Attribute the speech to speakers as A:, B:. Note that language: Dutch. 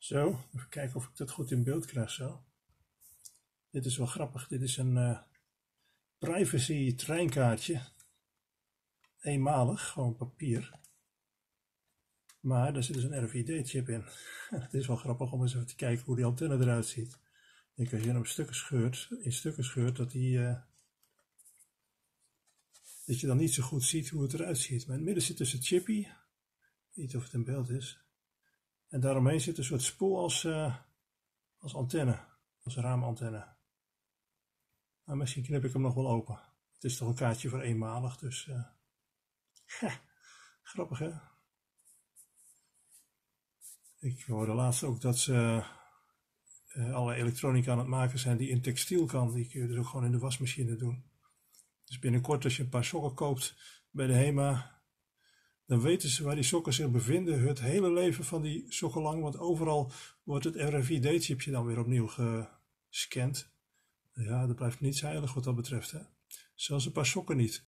A: Zo, even kijken of ik dat goed in beeld krijg zo. Dit is wel grappig. Dit is een uh, privacy treinkaartje. Eenmalig, gewoon papier. Maar daar zit dus een RFID-chip in. Het is wel grappig om eens even te kijken hoe die antenne eruit ziet. Ik als je hem stukken scheurt, in stukken scheurt, dat, die, uh, dat je dan niet zo goed ziet hoe het eruit ziet. Maar in het midden zit dus een chippy. Niet of het in beeld is. En daaromheen zit een soort spoel als, uh, als antenne, als raamantenne. Maar misschien knip ik hem nog wel open. Het is toch een kaartje voor eenmalig, dus uh, grappig hè. Ik hoorde laatst ook dat ze uh, alle elektronica aan het maken zijn die in textiel kan. Die kun je dus ook gewoon in de wasmachine doen. Dus binnenkort als je een paar sokken koopt bij de HEMA, dan weten ze waar die sokken zich bevinden, het hele leven van die sokken lang, want overal wordt het RFID-chipje dan weer opnieuw gescand. Ja, er blijft niets heilig wat dat betreft. Hè? Zelfs een paar sokken niet.